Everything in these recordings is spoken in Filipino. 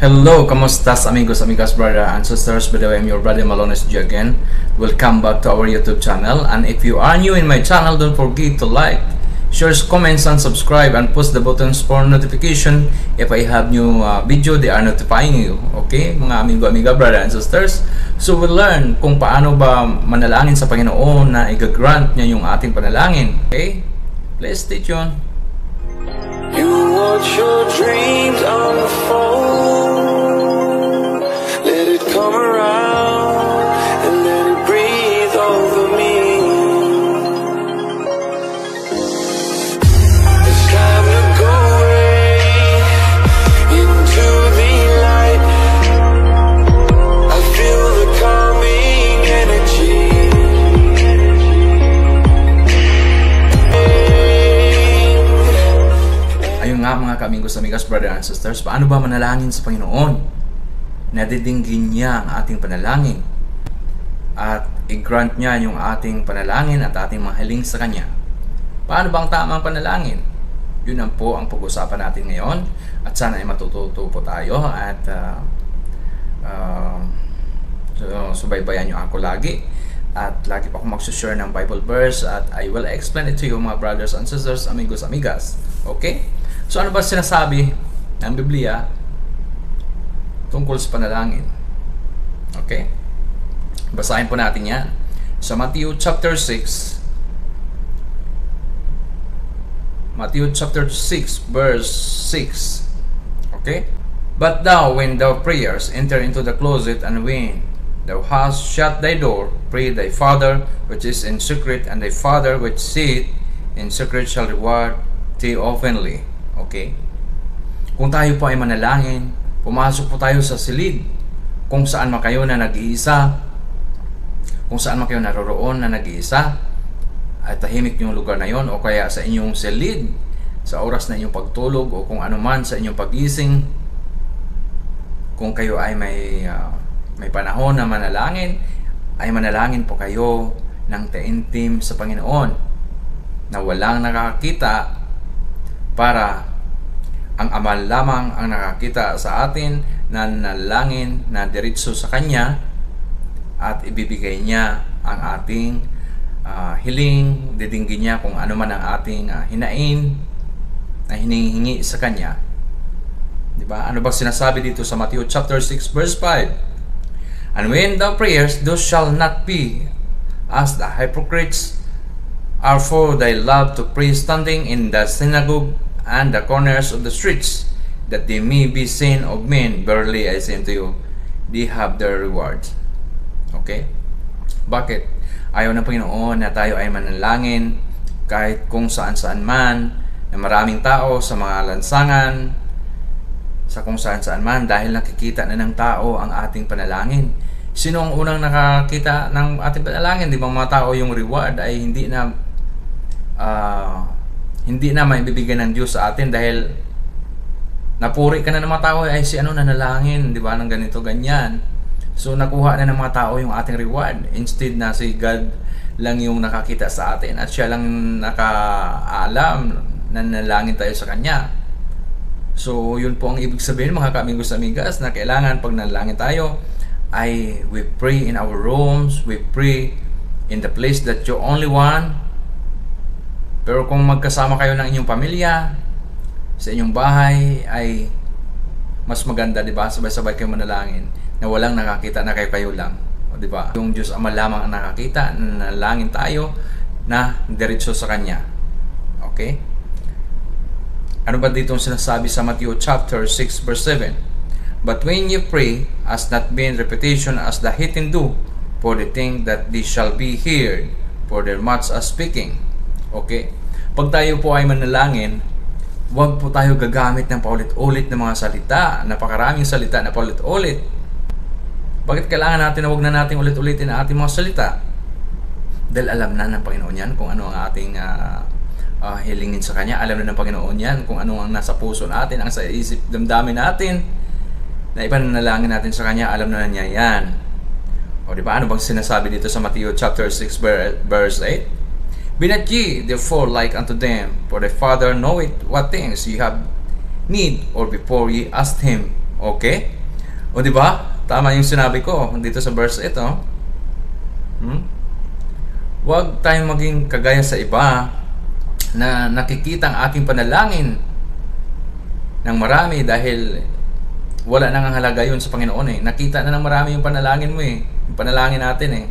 Hello, kamustas amigos, amigas, brother and sisters? By the way, I'm your brother Malones G again. Welcome back to our YouTube channel. And if you are new in my channel, don't forget to like, share, comments, and subscribe and push the buttons for notification. If I have new uh, video, they are notifying you. Okay, mga amigo, amiga, brother and sisters? So we'll learn kung paano ba manalangin sa Panginoon na i-grant niya yung ating panalangin. Okay? Please stay tuned. You watch your dreams unfold. Mga kamingos, amigas, brother and sisters, paano ba manalangin sa Panginoon? Nadidinggin niya ang ating panalangin at i-grant niya yung ating panalangin at ating mahaling sa Kanya. Paano ba ang tamang panalangin? Yun ang po ang pag-usapan natin ngayon at sana ay matututo po tayo at uh, uh, subaybayan nyo ako lagi at lagi pa ako magsushare ng Bible verse at I will explain it to you mga brothers and sisters, amigos, amigas. Okay? So ano ba sinasabi ng Biblia tungkol sa panalangin? Okay? Basahin po natin yan. Sa Matthew chapter 6 Matthew chapter 6 verse 6 Okay? But thou, when thou prayers, enter into the closet, and when thou hast shut thy door, pray thy Father which is in secret, and thy Father which seeth in secret shall reward thee openly. Okay? Kung tayo po ay manalangin, pumasok po tayo sa silid, kung saan man kayo na nag-iisa, kung saan man kayo naroroon na nag-iisa, at tahimik yung lugar na yon o kaya sa inyong silid, sa oras na inyong pagtulog o kung ano man sa inyong pagising, kung kayo ay may ah, may panahon na manalangin, ay manalangin po kayo ng taintim sa Panginoon na walang nakakita para ang amal lamang ang nakakita sa atin na nalangin na diretso sa Kanya at ibibigay niya ang ating ah, hiling, didinggin niya kung ano man ang ating ah, hinain na hinihingi sa Kanya. Di ba? Ano ba sinasabi dito sa Matthew chapter 6 verse 5? And when thou prayers, thou shall not be as the hypocrites are for they love to pray standing in the synagogue and the corners of the streets, that they may be seen of men. Verily I say unto you, they have their reward. Okay? Bakit? Ayaw ng Panginoon na tayo ay manalangin kahit kung saan-saan man, na maraming tao sa mga lansangan, sa kung saan saan man dahil nakikita na ng tao ang ating panalangin. Sino ang unang nakakita ng ating panalangin? Di ba mga tao yung reward ay hindi na ah, hindi na maibibigay ng Diyos sa atin dahil napuri ka na ng mga tao ay si ano nanalangin, di ba, ng ganito, ganyan. So nakuha na ng mga tao yung ating reward instead na si God lang yung nakakita sa atin at siya lang nakaalam na nalangin tayo sa Kanya. So, yun po ang ibig sabihin mga kamigos amigas na kailangan pag nanalangin tayo ay we pray in our rooms, we pray in the place that you only want. Pero kung magkasama kayo ng inyong pamilya, sa inyong bahay ay mas maganda, 'di ba? Sabay-sabay kayo manalangin na walang nakakita na kayo kayo lang. 'di ba? Yung Diyos Ama lamang ang nakakita, na nalangin tayo na diretso sa kanya. Okay? Ano ba dito ang sinasabi sa Matthew chapter 6 verse 7? But when you pray, as not be in repetition as the heathen do, for they think that they shall be heard, for their mouths are speaking. Okay? Pag tayo po ay manalangin, huwag po tayo gagamit ng paulit-ulit ng mga salita, napakaraming salita na paulit-ulit. Bakit kailangan natin na huwag na natin ulit-ulitin ang ating mga salita? Dahil alam na ng Panginoon yan kung ano ang ating ah, ah, hilingin sa Kanya. Alam na ng Panginoon yan kung ano ang nasa puso natin, ang sa isip, damdamin natin. Na ipanalangin natin sa Kanya, alam na niya yan. O di ba? Ano bang sinasabi dito sa Matthew chapter 6 ver- verse 8? Be not ye therefore like unto them, for the Father knoweth what things ye have need, or before ye ask Him, Okay? O di ba? Tama yung sinabi ko dito sa verse 8, oh. Hmm? Huwag tayong maging kagaya sa iba na nakikita ang ating panalangin ng marami dahil wala nang ang halaga yun sa Panginoon eh. Nakita na ng marami yung panalangin mo eh. Yung panalangin natin eh.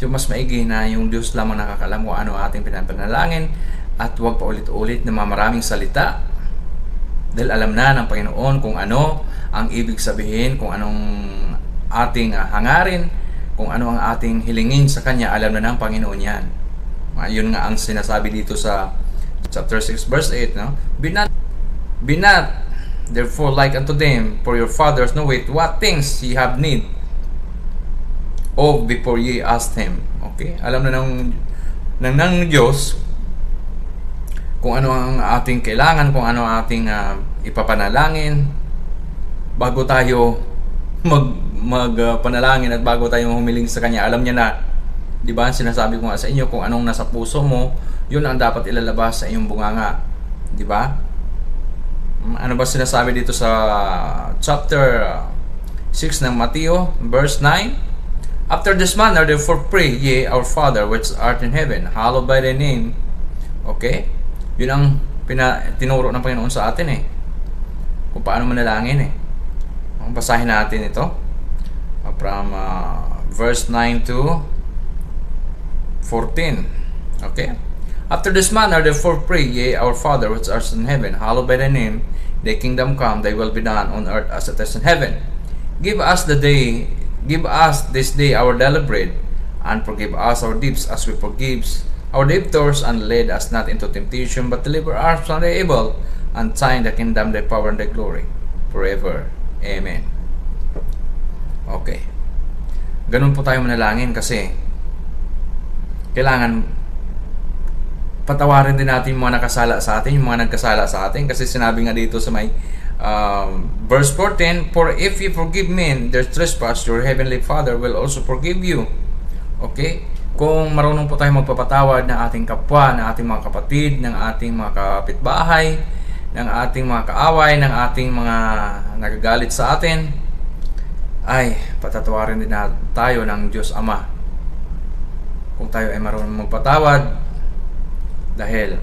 So mas maigi na yung Diyos lamang nakakalam kung ano ating pinapanalangin at huwag pa ulit-ulit na maraming salita dahil alam na ng Panginoon kung ano ang ibig sabihin, kung anong ating hangarin, kung ano ang ating hilingin sa Kanya, alam na ng Panginoon yan. Uh, yun nga ang sinasabi dito sa chapter 6 verse 8. No? Be not, be not therefore like unto them, for your fathers know it, what things ye have need of before ye ask Him. Okay? Alam na ng, ng, ng Diyos kung ano ang ating kailangan, kung ano ang ating uh, ipapanalangin, bago tayo mag magpanalangin uh, at bago tayo humiling sa kanya, alam niya na, 'di ba? Sinasabi ko nga sa inyo kung anong nasa puso mo, 'yun ang dapat ilalabas sa iyong bunganga, 'di ba? Ano ba sinasabi dito sa chapter 6 ng Mateo, verse 9? After this manner, therefore pray ye, our Father which art in heaven, hallowed by thy name. Okay? Yun ang pina, tinuro ng Panginoon sa atin eh. Kung paano manalangin eh. Basahin natin ito. Uh, from uh, verse 9 to 14. Okay? After this manner, therefore pray ye, Our Father which art in heaven, hallowed by thy name, thy kingdom come, thy will be done on earth as it is in heaven. Give us the day, give us this day our daily bread, and forgive us our debts as we forgive our debtors, and lead us not into temptation, but deliver us from the evil, and thine the kingdom, the power, and the glory, forever. Amen. Okay. Ganun po tayo manalangin kasi kailangan patawarin din natin yung mga nakasala sa atin, yung mga nagkasala sa atin kasi sinabi nga dito sa may um, verse 14, For if you forgive men their trespass, your heavenly Father will also forgive you. Okay? Kung marunong po tayo magpapatawad ng ating kapwa, ng ating mga kapatid, ng ating mga kapitbahay, ng ating mga kaaway, ng ating mga nagagalit sa atin, ay patatawarin din tayo ng Diyos Ama. Kung tayo ay marunong magpatawad, dahil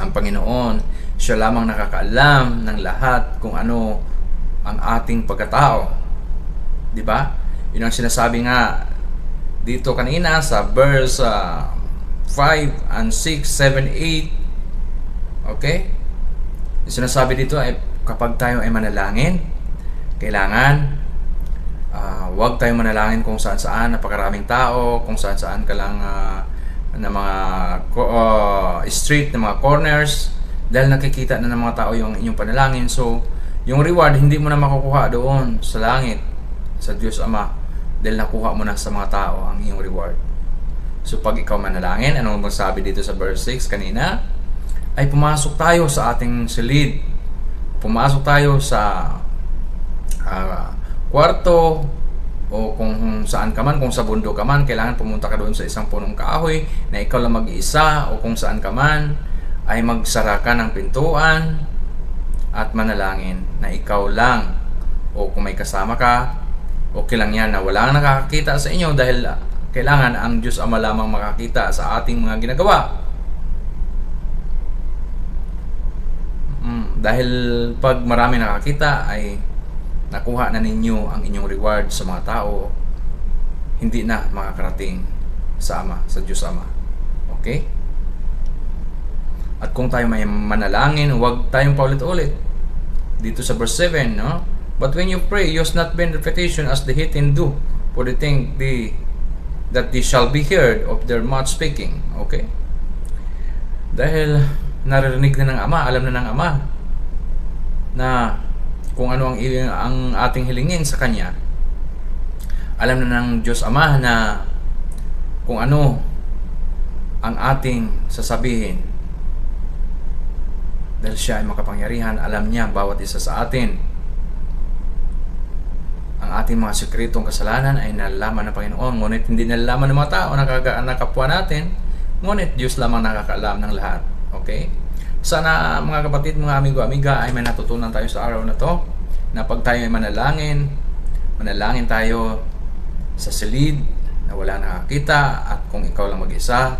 ang Panginoon, siya lamang nakakaalam ng lahat kung ano ang ating pagkatao. Di ba? Yun ang sinasabi nga dito kanina sa verse uh, 5 and 6, 7, 8. Okay? Yung sinasabi dito ay kapag tayo ay manalangin, kailangan uh, huwag tayo manalangin kung saan saan, napakaraming tao, kung saan saan ka lang uh, na mga uh, street, na mga corners, dahil nakikita na ng mga tao yung inyong panalangin. So, yung reward hindi mo na makukuha doon sa langit, sa Diyos Ama, dahil nakuha mo na sa mga tao ang iyong reward. So, pag ikaw manalangin, ano magsabi dito sa verse 6 kanina? ay pumasok tayo sa ating silid. Pumasok tayo sa uh, kwarto o kung saan ka man, kung sa bundok ka man, kailangan pumunta ka doon sa isang punong kahoy na ikaw lang mag-iisa o kung saan ka man, ay magsara ka ng pintuan at manalangin na ikaw lang o kung may kasama ka, okay lang yan na wala nakakakita sa inyo dahil kailangan ang Diyos Ama lamang makakita sa ating mga ginagawa. Dahil pag marami nakakita ay nakuha na ninyo ang inyong reward sa mga tao, hindi na makakarating sa Ama, sa Diyos Ama. Okay? At kung tayo may manalangin, huwag tayong paulit-ulit. Dito sa verse 7, no? But when you pray, use not vain repetition as the heathen do, for they think they, that they shall be heard of their mouth speaking. Okay? Dahil naririnig na ng Ama, alam na ng Ama na kung ano ang, ang ating hilingin sa Kanya. Alam na ng Diyos Ama na kung ano ang ating sasabihin. Dahil siya ay makapangyarihan, alam niya bawat isa sa atin. Ang ating mga sekretong kasalanan ay nalalaman ng Panginoon, ngunit hindi nalalaman ng mga tao na nakapwa natin, ngunit Diyos lamang nakakaalam ng lahat. Okay? Sana mga kapatid, mga amigo, amiga ay may natutunan tayo sa araw na to. na pag tayo ay manalangin, manalangin tayo sa silid na wala nakakita at kung ikaw lang mag-isa,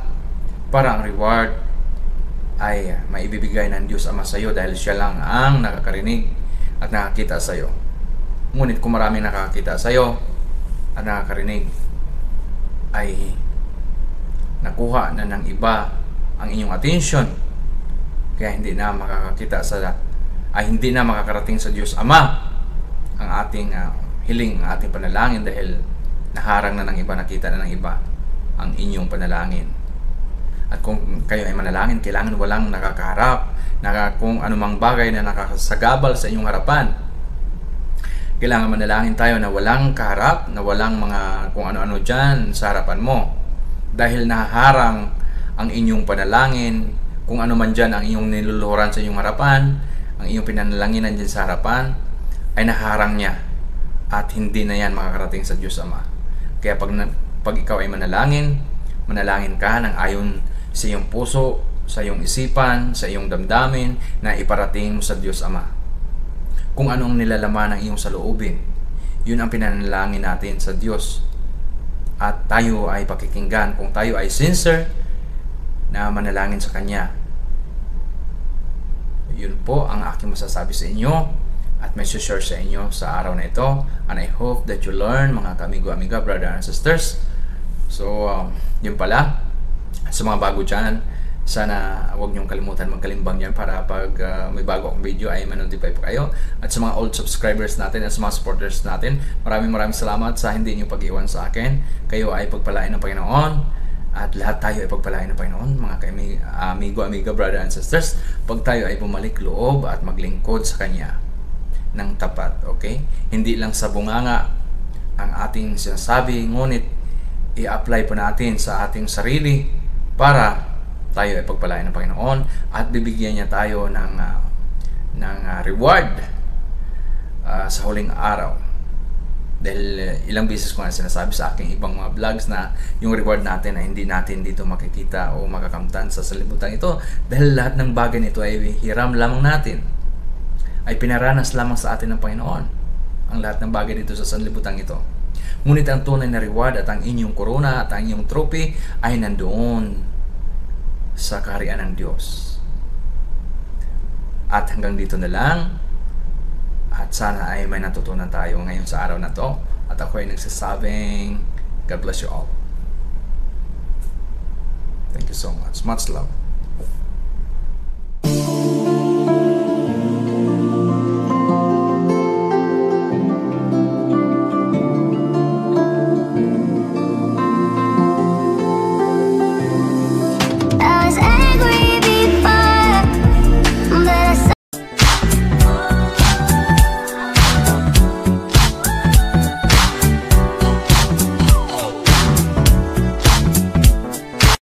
para ang reward ay maibibigay ng Diyos Ama sa iyo dahil siya lang ang nakakarinig at nakakita sa iyo. Ngunit kung maraming nakakita sa iyo at nakakarinig, ay nakuha na ng iba ang inyong attention kaya hindi na makakakita sa ay hindi na makakarating sa Diyos Ama ang ating uh, hiling, ang ating panalangin dahil naharang na ng iba, nakita na ng iba ang inyong panalangin. At kung kayo ay manalangin, kailangan walang nakakaharap, naka, kung anumang bagay na nakasagabal sa inyong harapan. Kailangan manalangin tayo na walang kaharap, na walang mga kung ano-ano dyan sa harapan mo. Dahil naharang ang inyong panalangin, kung ano man dyan ang iyong niluluhuran sa inyong harapan, ang iyong pinanalanginan dyan sa harapan, ay naharang niya at hindi na yan makakarating sa Diyos Ama. Kaya pag, pag ikaw ay manalangin, manalangin ka ng ayon sa iyong puso, sa iyong isipan, sa iyong damdamin na iparating mo sa Diyos Ama. Kung anong nilalaman ng iyong saloobin, yun ang pinanalangin natin sa Diyos. At tayo ay pakikinggan kung tayo ay sincere na manalangin sa Kanya. Yun po ang aking masasabi sa inyo at may share sa inyo sa araw na ito. And I hope that you learn, mga kamigo, amiga, brother and sisters. So, um, yun pala. Sa mga bago dyan, sana huwag niyong kalimutan magkalimbang yan para pag uh, may bago akong video ay manotify po kayo. At sa mga old subscribers natin at sa mga supporters natin, maraming maraming salamat sa hindi niyo pag-iwan sa akin. Kayo ay pagpalain ng Panginoon at lahat tayo ay pagpalain ng Panginoon, mga amigo, amiga, brother and sisters, pag tayo ay bumalik loob at maglingkod sa Kanya ng tapat. Okay? Hindi lang sa bunganga ang ating sinasabi, ngunit i-apply po natin sa ating sarili para tayo ay pagpalain ng Panginoon at bibigyan niya tayo ng uh, ng uh, reward uh, sa huling araw. Dahil uh, ilang beses ko na sinasabi sa aking ibang mga vlogs na yung reward natin ay hindi natin dito makikita o makakamtan sa salibutan ito dahil lahat ng bagay nito ay hiram lamang natin ay pinaranas lamang sa atin ng Panginoon ang lahat ng bagay dito sa sanlibutan ito. Ngunit ang tunay na reward at ang inyong korona at ang inyong trophy ay nandoon sa kaharian ng Diyos. At hanggang dito na lang. At sana ay may natutunan tayo ngayon sa araw na to. At ako ay nagsasabing, God bless you all. Thank you so much. Much love.